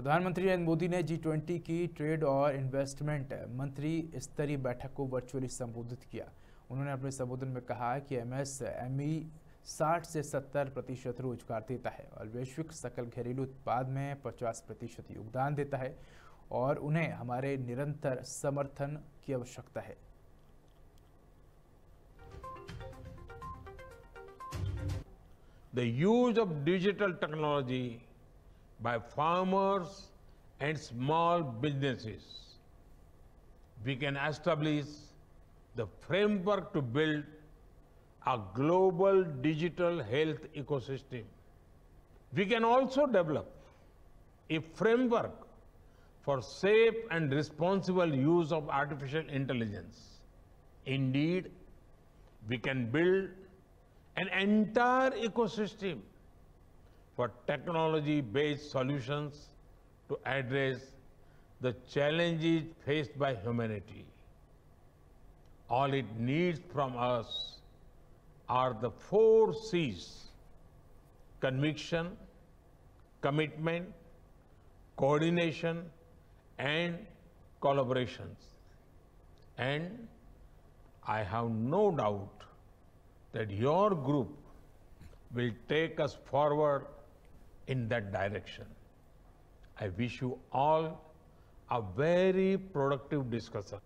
प्रधानमंत्री नरेंद्र मोदी ने G twenty की ट्रेड और इन्वेस्टमेंट मंत्री स्तरीय बैठक को वर्चुअली संबोधित किया। उन्होंने अपने संबोधन में कहा कि एमएसएमई 60 से 70 प्रतिशत रोज़गार देता है और वैश्विक सकल घरेलू उत्पाद में 50 प्रतिशत योगदान देता है और उन्हें हमारे निरंतर समर्थन की आवश्यकता है। The use of digital technology by farmers and small businesses. We can establish the framework to build a global digital health ecosystem. We can also develop a framework for safe and responsible use of artificial intelligence. Indeed, we can build an entire ecosystem for technology based solutions to address the challenges faced by humanity. All it needs from us are the four C's conviction, commitment, coordination, and collaborations. And I have no doubt that your group will take us forward in that direction. I wish you all a very productive discussion.